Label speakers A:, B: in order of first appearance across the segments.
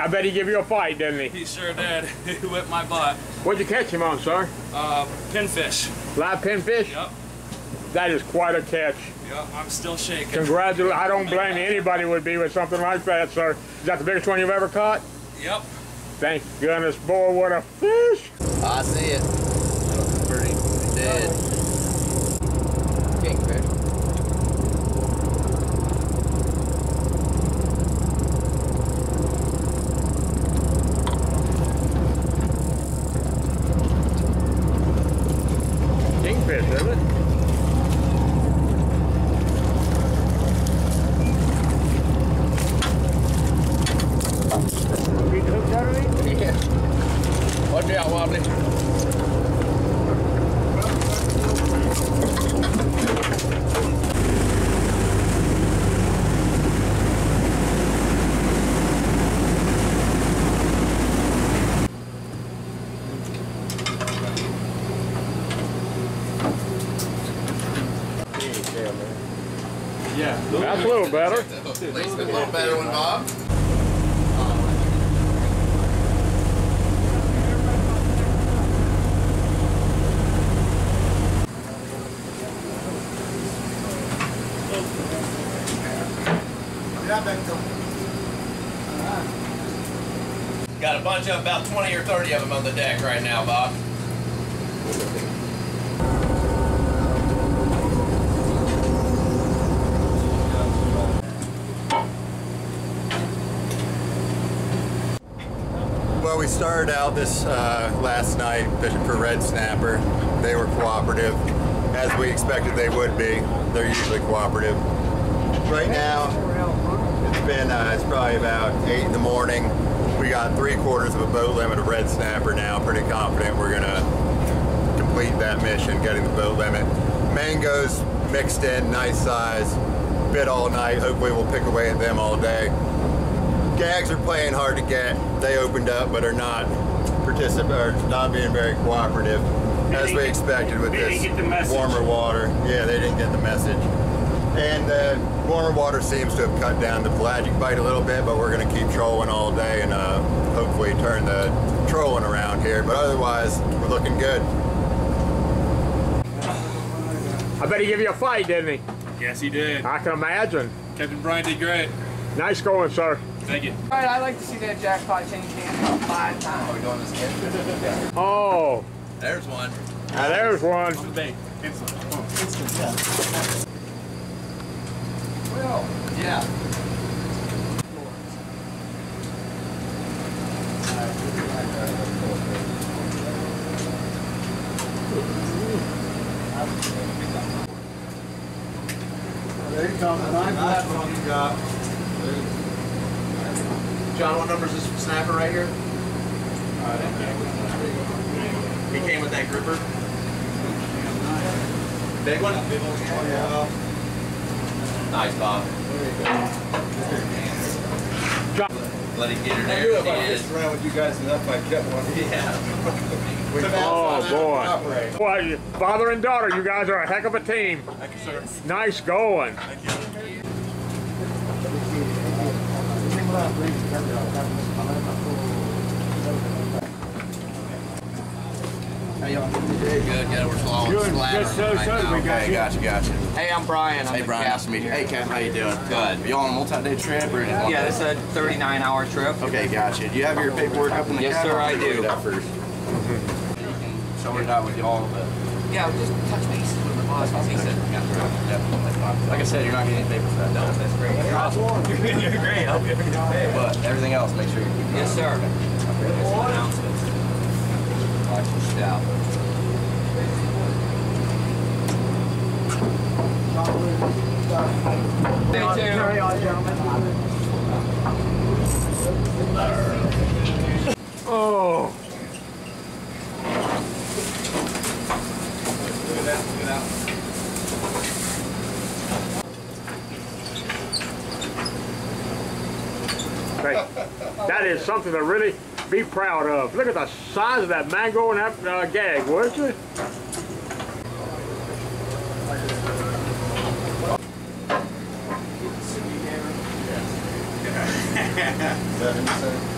A: I bet he give you a fight, didn't he?
B: He sure did. He whipped my butt.
A: What'd you catch him on, sir?
B: Uh, pinfish.
A: Live pinfish?
B: Yep.
A: That is quite a catch.
B: Yep. I'm still shaking.
A: Congratulations. I don't blame anybody would be with something like that, sir. Is that the biggest one you've ever caught?
B: Yep.
A: Thank goodness, boy, what a fish.
C: I see it. Pretty dead. Kingfish.
A: Kingfish, isn't it? You hooked out of it?
C: Yeah. Watch out, Wobbly.
B: Yeah.
A: That's a little better.
C: Least a little better one, Bob. Got a bunch of about 20 or 30 of them on the deck right now, Bob.
D: We started out this uh, last night fishing for red snapper. They were cooperative, as we expected they would be. They're usually cooperative. Right now, it's been, uh, it's probably about 8 in the morning. We got three quarters of a boat limit of red snapper now. Pretty confident we're going to complete that mission, getting the boat limit. Mangoes mixed in, nice size. Bit all night. Hopefully we'll pick away at them all day. Gags are playing hard to get. They opened up, but are not particip or not being very cooperative, as we expected with this
A: get the message.
D: warmer water. Yeah, they didn't get the message. And the warmer water seems to have cut down the pelagic bite a little bit, but we're going to keep trolling all day and uh, hopefully turn the trolling around here. But otherwise, we're looking good.
A: I bet he gave you a fight, didn't he?
B: Yes, he did.
A: I can imagine.
B: Captain Brian did great.
A: Nice going, sir.
B: Thank you.
E: All right, I'd like to see that jackpot change hands about five times.
C: Are we doing this again?
A: Oh,
C: There's one.
A: now there's one.
B: On the bait.
E: Well,
C: Yeah. John, what number is this snapper right here? He came with that grouper? Big one? Nice, Bob.
A: John-
C: Let it get her
F: I
C: there.
F: knew if I
C: is.
F: fished around with you guys enough, I'd get one.
C: Yeah.
A: Oh, boy. Boy, father and daughter, you guys are a heck of a team.
B: Thank you, sir.
A: Nice going.
B: Thank you.
C: Good, good. We're slowing,
A: Good,
C: slattering.
A: good, so, so, we got
C: okay,
A: you.
C: gotcha, gotcha.
E: hey, I'm Brian. I'm
C: Hey, Brian, nice to meet you. Hey, Cap, how you doing? Good. You on a multi-day trip or anything?
E: Yeah, it's a 39-hour trip.
C: Okay, gotcha. Do you have your paperwork up in the
E: Yes,
C: cabin?
E: sir, I
C: I'll
E: do.
C: read it out first. You can show it with you all, but
E: Yeah, just touch base with the boss. He said,
C: like I said, you're not getting any papers for that. No, that's great. You're awesome. you're great. I'll get But everything else, make sure you keep. It.
E: Yes, sir. Announcements. Watch your step. Stay tuned.
A: Oh, hey, that is something to really be proud of. Look at the size of that mango and that uh, gag, would you?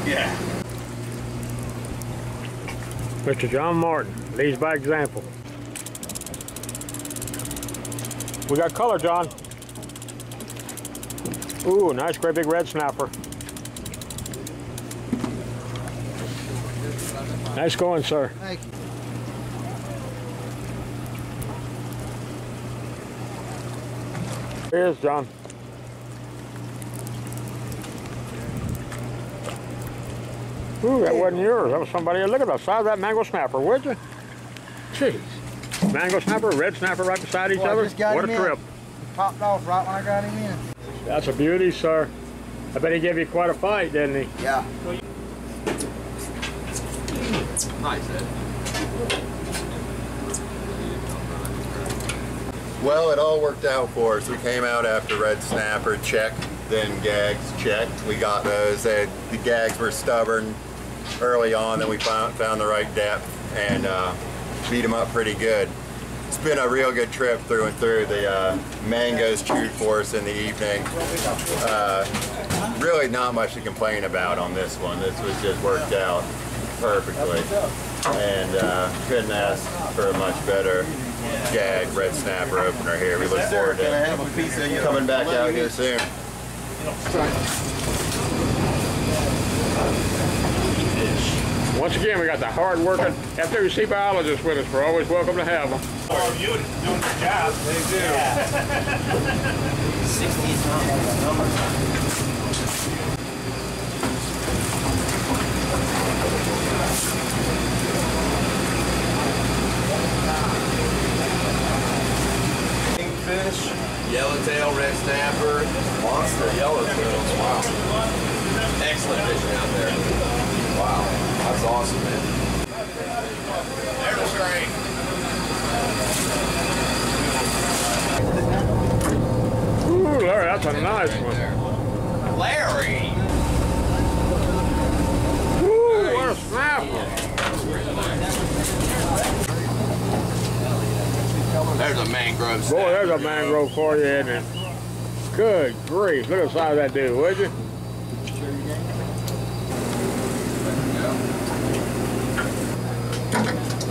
B: Yeah.
A: Mr. John Martin leads by example. We got color, John. Ooh, nice great big red snapper. Nice going, sir.
G: Thank you.
A: Here's John. Ooh, that wasn't yours. That was somebody. Look at the size of that mango snapper, would you? Jeez. Mango snapper, red snapper right beside each
G: I
A: other. What a trip.
G: Popped off right when I got him in.
A: That's a beauty, sir. I bet he gave you quite a fight, didn't he?
G: Yeah.
C: Nice, Ed.
D: Well, it all worked out for us. We came out after red snapper check, then gags checked. We got those. They, the gags were stubborn early on, then we found, found the right depth and uh, beat them up pretty good. It's been a real good trip through and through. The uh, mangoes chewed for us in the evening. Uh, really not much to complain about on this one. This was just worked out perfectly. And uh, couldn't ask for a much better gag red snapper opener here. We look forward to
F: have a piece of your
D: coming back out here soon.
A: Once again, we got the hard-working FWC biologists with us. We're always welcome to have them.
B: Oh, you doing your job. They do.
C: 60 is not like a number.
F: Kingfish.
C: Yellowtail, red snapper, monster yellowtails. Wow. Excellent fishing out there. Wow. That's awesome, man. There's a string.
A: Ooh, Larry, that's a nice one.
C: Larry!
A: Ooh, what a snapper.
C: There's a mangrove
A: Boy, there's a mangrove for you, isn't it? Good grief. Look at the size of that dude, would you?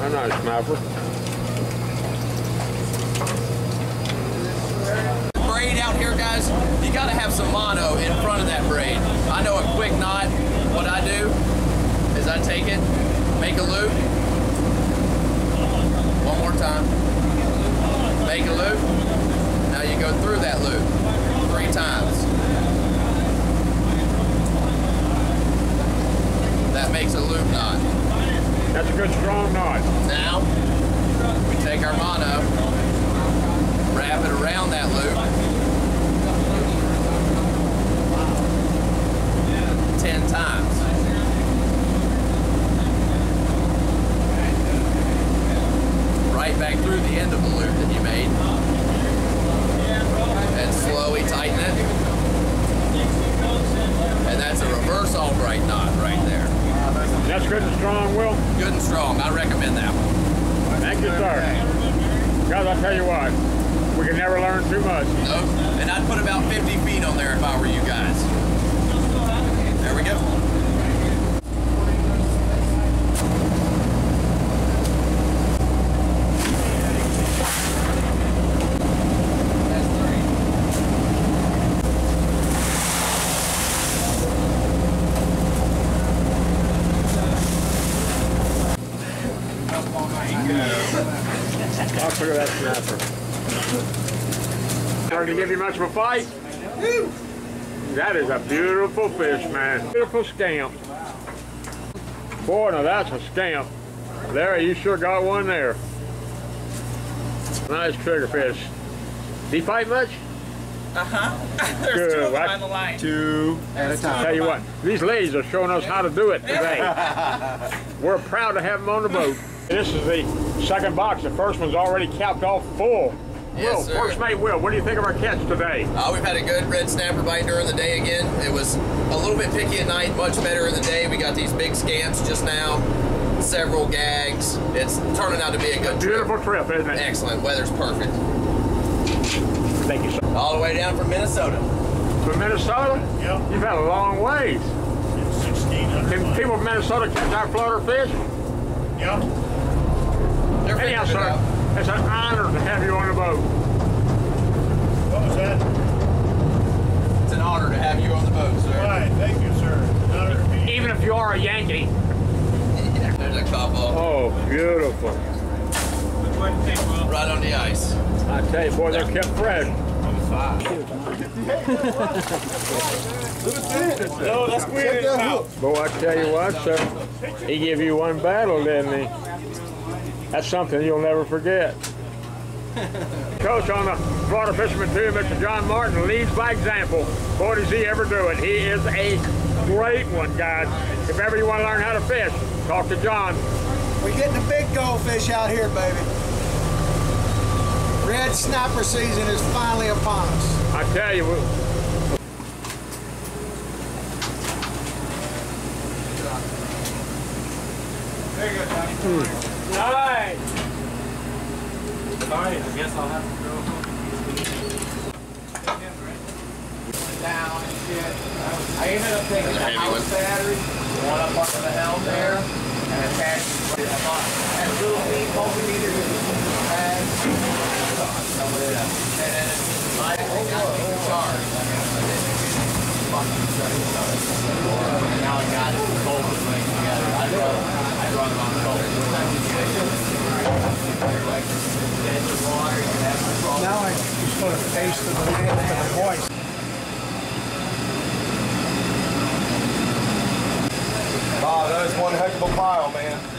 A: A nice snapper.
C: braid out here, guys, you gotta have some mono in front of that braid. I know a quick knot. What I do is I take it, make a loop. One more time. Make a loop. Now you go through that loop three times. That makes a loop knot.
A: That's a good strong knot.
C: Now, we take our mono, wrap it around that loop. 10 times. Right back through the end of the loop that you made. And slowly tighten it. And that's a reverse Albright knot right there.
A: That's good and strong, Will.
C: Good and strong. I recommend that one.
A: Thank you, sir. Guys, I'll tell you what, we can never learn too much.
C: Nope. And I'd put about 50 feet on there if I were you guys. There we go.
A: I'll figure that snapper. Starting to give you much of a fight? That is a beautiful fish, man. Beautiful scamp. Boy, now that's a scamp. Larry, you sure got one there. Nice trigger fish. Did he fight much?
E: Uh There's
A: Good.
E: two of them on the line.
D: Two at a time.
A: Tell you what, these ladies are showing us how to do it today. We're proud to have them on the boat. This is the second box. The first one's already capped off full.
C: Yes,
A: Will,
C: sir.
A: first mate Will, what do you think of our catch today?
C: Uh, we've had a good red snapper bite during the day again. It was a little bit picky at night, much better in the day. We got these big scamps just now, several gags. It's turning out to be a good trip.
A: Beautiful trip, isn't it?
C: Excellent. Weather's perfect.
A: Thank you, sir.
C: All the way down from Minnesota.
A: From Minnesota?
B: Yep.
A: You've had a long ways.
B: It's 1600.
A: Can people from Minnesota catch our flutter fish?
B: Yep.
C: They're
A: Anyhow,
C: figuring it
A: sir,
C: out.
A: it's an honor to have you on the boat.
B: What was that?
C: It's an honor to have you on the boat, sir.
B: Why, thank you, sir. Honor
A: Even if you are a Yankee.
C: There's a couple
A: Oh, beautiful.
C: right on the ice.
A: I tell you, boy, they're kept fresh.
B: No, that's weird.
A: Boy, I tell you what, sir, he give you one battle, didn't he? That's something you'll never forget. Coach on the Florida Fisherman II, Mr. John Martin, leads by example. Boy, does he ever do it. He is a great one, guys. If ever you want to learn how to fish, talk to John.
G: We're getting the big goldfish out here, baby. Red snapper season is finally upon us.
A: I tell you, there you go,
B: Nice. Sorry, I guess I'll have to go.
E: down and shit. I ended up taking the house battery, one up under the helm there, and attached that little beam multimeter to the pad. And then my whole charge. And now I got it, both of them together. I I run them on both. Then to.
G: Now I just put a taste of the land for the voice.
F: Oh, that is one heck of a pile, man.